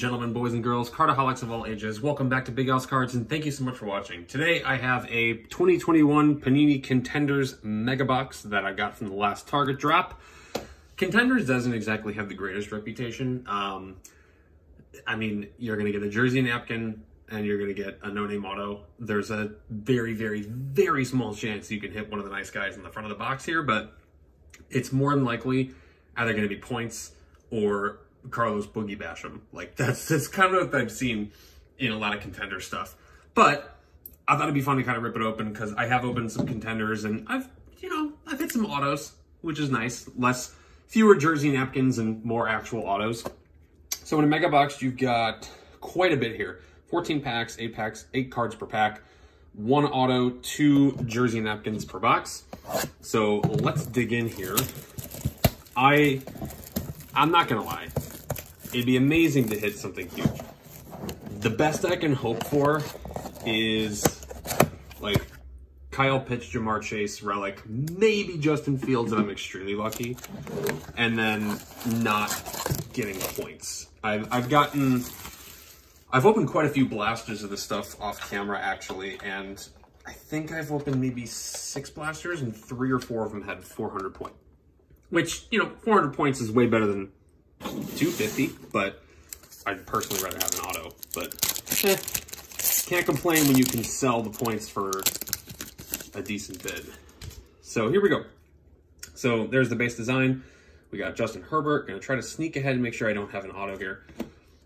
gentlemen, boys and girls, cardaholics of all ages, welcome back to Big Al's Cards and thank you so much for watching. Today I have a 2021 Panini Contenders Mega Box that I got from the last Target drop. Contenders doesn't exactly have the greatest reputation. Um, I mean, you're going to get a jersey napkin and you're going to get a no-name auto. There's a very, very, very small chance you can hit one of the nice guys in the front of the box here, but it's more than likely either going to be points or Carlos Boogie Basham. Like that's that's kind of what I've seen in a lot of contender stuff. But I thought it'd be fun to kind of rip it open because I have opened some contenders and I've you know I've hit some autos, which is nice. Less fewer jersey napkins and more actual autos. So in a mega box, you've got quite a bit here. 14 packs, 8 packs, 8 cards per pack, one auto, two jersey napkins per box. So let's dig in here. I I'm not gonna lie. It'd be amazing to hit something huge. The best I can hope for is like Kyle Pitts, Ja'Marr Chase, Relic, maybe Justin Fields, and I'm extremely lucky, and then not getting points. I've, I've gotten, I've opened quite a few blasters of this stuff off camera actually, and I think I've opened maybe six blasters, and three or four of them had 400 points. Which, you know, 400 points is way better than 250 but I'd personally rather have an auto. But eh, can't complain when you can sell the points for a decent bid. So here we go. So there's the base design. We got Justin Herbert. Gonna try to sneak ahead and make sure I don't have an auto here.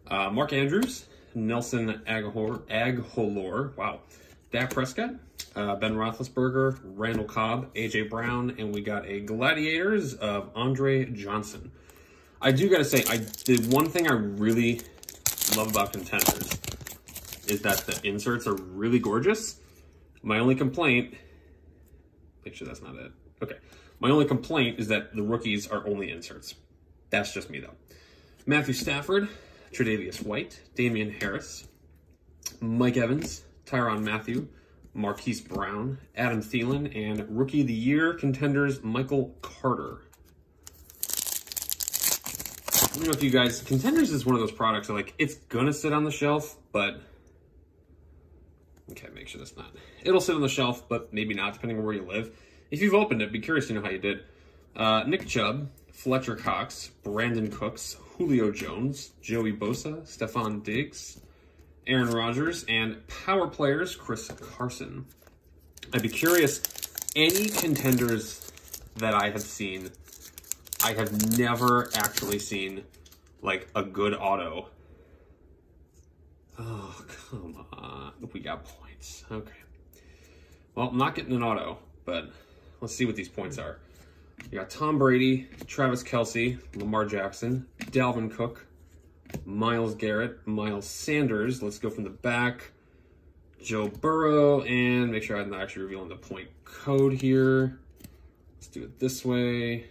Uh, Mark Andrews, Nelson Agholor, wow. Dak Prescott, uh, Ben Roethlisberger, Randall Cobb, AJ Brown, and we got a Gladiators of Andre Johnson. I do gotta say, I the one thing I really love about contenders is that the inserts are really gorgeous. My only complaint, make sure that's not it. Okay. My only complaint is that the rookies are only inserts. That's just me though. Matthew Stafford, Tre'Davious White, Damien Harris, Mike Evans, Tyrann Mathieu, Marquise Brown, Adam Thielen, and Rookie of the Year contenders Michael Carter. I don't know if you guys, Contenders is one of those products that like, it's gonna sit on the shelf, but, okay, make sure that's not, it'll sit on the shelf, but maybe not, depending on where you live. If you've opened it, be curious to know how you did. Uh, Nick Chubb, Fletcher Cox, Brandin Cooks, Julio Jones, Joey Bosa, Stefon Diggs, Aaron Rodgers, and power players, Chris Carson. I'd be curious, any contenders that I have seen I have never actually seen like a good auto. Oh, come on. We got points. Okay. Well, I'm not getting an auto, but let's see what these points are. You got Tom Brady, Travis Kelce, Lamar Jackson, Dalvin Cook, Myles Garrett, Miles Sanders. Let's go from the back. Joe Burrow, and make sure I'm not actually revealing the point code here. Let's do it this way.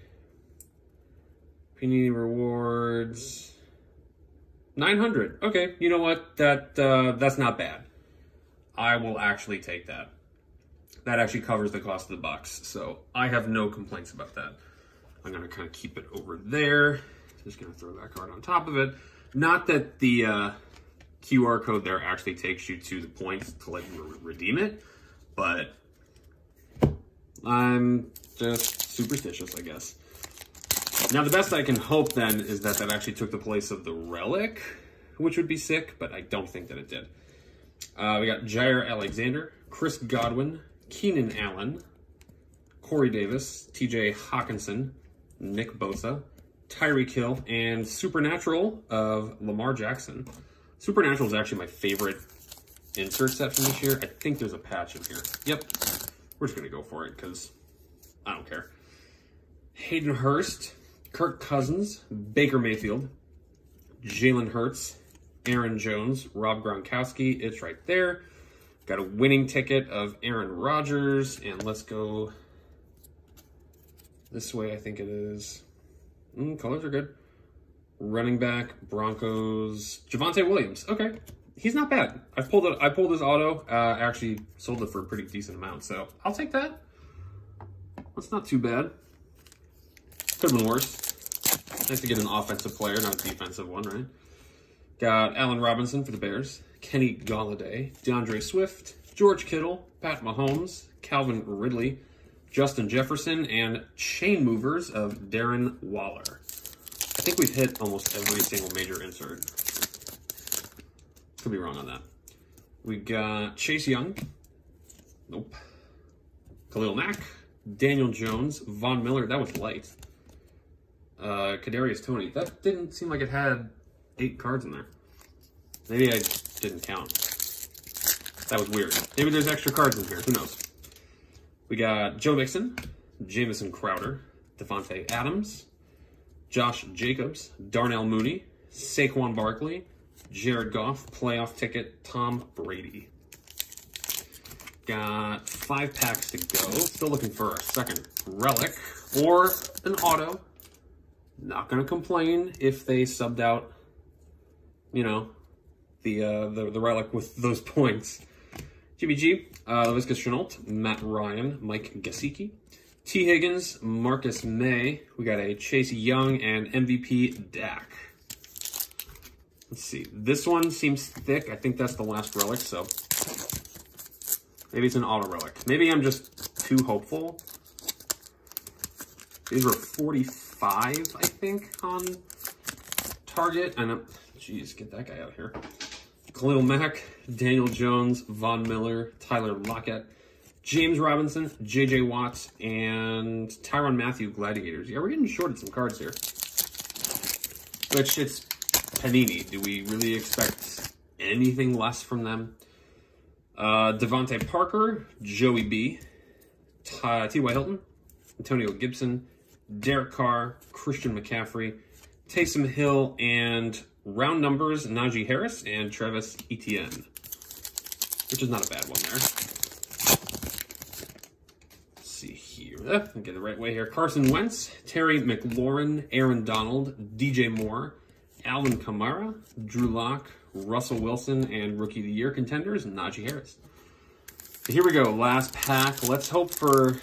Panini rewards. 900. Okay, you know what? That uh, That's not bad. I will actually take that. That actually covers the cost of the box. So I have no complaints about that. I'm to kind of keep it over there. Just to throw that card on top of it. Not that the uh, QR code there actually takes you to the points to like you redeem it, but I'm just superstitious, I guess. Now, the best I can hope then is that that actually took the place of the Relic, which would be sick, but I don't think that it did. Uh, we got Jaire Alexander, Chris Godwin, Keenan Allen, Corey Davis, TJ Hockenson, Nick Bosa, Tyreek Hill, and Supernatural of Lamar Jackson. Supernatural is actually my favorite insert set from this year. I think there's a patch in here. Yep. We're just going to go for it because I don't care. Hayden Hurst, Kirk Cousins, Baker Mayfield, Jalen Hurts, Aaron Jones, Rob Gronkowski. It's right there. Got a winning ticket of Aaron Rodgers. And let's go this way, I think it is. Mm, colors are good. Running back, Broncos, Javonte Williams. Okay, he's not bad. I pulled it. I pulled his auto. Uh, actually sold it for a pretty decent amount, so I'll take that. That's not too bad. Could have been worse. Nice to get an offensive player, not a defensive one, right? Got Allen Robinson for the Bears, Kenny Golladay, D'Andre Swift, George Kittle, Pat Mahomes, Calvin Ridley, Justin Jefferson, and chain movers of Darren Waller. I think we've hit almost every single major insert. Could be wrong on that. We got Chase Young. Nope. Khalil Mack. Daniel Jones. Von Miller. That was light. Uh, Kadarius Toney. That didn't seem like it had eight cards in there. Maybe I didn't count. That was weird. Maybe there's extra cards in here. Who knows? We got Joe Mixon, Jamison Crowder, Davante Adams, Josh Jacobs, Darnell Mooney, Saquon Barkley, Jared Goff, playoff ticket, Tom Brady. Got five packs to go. Still looking for a second relic or an auto. Not going to complain if they subbed out, you know, the, uh, the, the relic with those points. GBG, uh, Laviska Shenault, Matt Ryan, Mike Gesicki, Tee Higgins, Marcus May. We got a Chase Young and MVP Dak. Let's see. This one seems thick. I think that's the last relic, so maybe it's an auto relic. Maybe I'm just too hopeful. These were 45, I think, on target. And, jeez, get that guy out of here. Khalil Mack, Daniel Jones, Von Miller, Tyler Lockett, James Robinson, J.J. Watts, and Tyrann Mathieu Gladiators. Yeah, we're getting shorted some cards here. Which, it's Panini. Do we really expect anything less from them? Uh, DeVante Parker, Joey B, T.Y. Hilton, Antonio Gibson, Derek Carr, Christian McCaffrey, Taysom Hill, and round numbers, Najee Harris and Travis Etienne, which is not a bad one there. Let's see here. Get the right way here. Carson Wentz, Terry McLaurin, Aaron Donald, DJ Moore, Alvin Kamara, Drew Lock, Russell Wilson, and Rookie of the Year contenders, Najee Harris. Here we go, last pack. Let's hope for,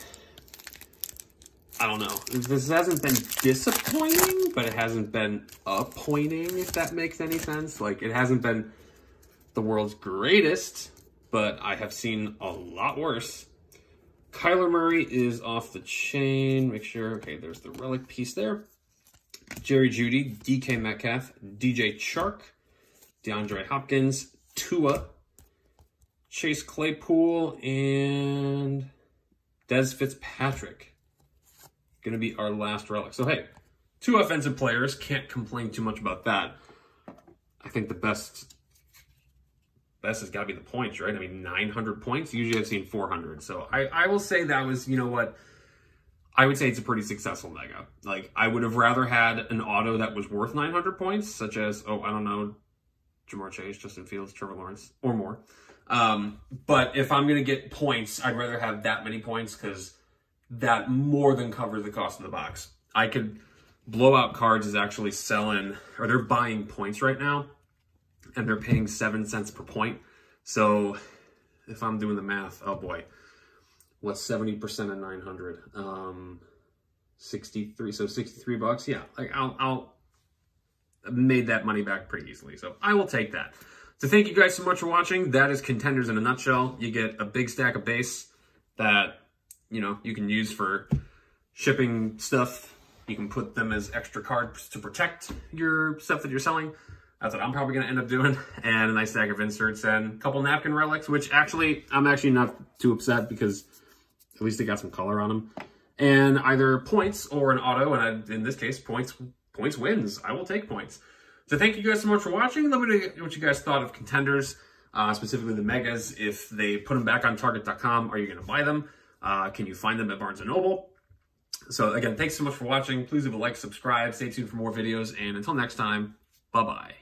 I don't know. This hasn't been disappointing, but it hasn't been appointing, if that makes any sense. Like, it hasn't been the world's greatest, but I have seen a lot worse. Kyler Murray is off the chain. Make sure, okay, there's the relic piece there. Jerry Jeudy, DK Metcalf, DJ Chark, DeAndre Hopkins, Tua, Chase Claypool, and Dez Fitzpatrick. Going to be our last relic. So, hey, two offensive players. Can't complain too much about that. I think the best best has got to be the points, right? I mean, 900 points. Usually I've seen 400. So I, I will say that was, you know what, I would say it's a pretty successful mega. Like, I would have rather had an auto that was worth 900 points, such as, oh, I don't know, Ja'Marr Chase, Justin Fields, Trevor Lawrence, or more. Um, but if I'm going to get points, I'd rather have that many points because that more than covers the cost of the box. I could, Blowout Cards is actually selling, or they're buying points right now, and they're paying 7 cents per point. So if I'm doing the math, oh boy, what's 70% of 900? Um, 63, so 63 bucks. Yeah, like I'll, I'll made that money back pretty easily. So I will take that. So thank you guys so much for watching. That is Contenders in a nutshell. You get a big stack of base that, you know, you can use for shipping stuff. You can put them as extra cards to protect your stuff that you're selling. That's what I'm probably going to end up doing. And a nice stack of inserts and a couple napkin relics, which actually, I'm actually not too upset because at least they got some color on them. And either points or an auto, and I, in this case, points points wins. I will take points. So thank you guys so much for watching. Let me know what you guys thought of contenders, uh, specifically the megas. If they put them back on Target.com, are you going to buy them? Uh, can you find them at Barnes & Noble? So again, thanks so much for watching. Please leave a like, subscribe, stay tuned for more videos, and until next time, bye-bye.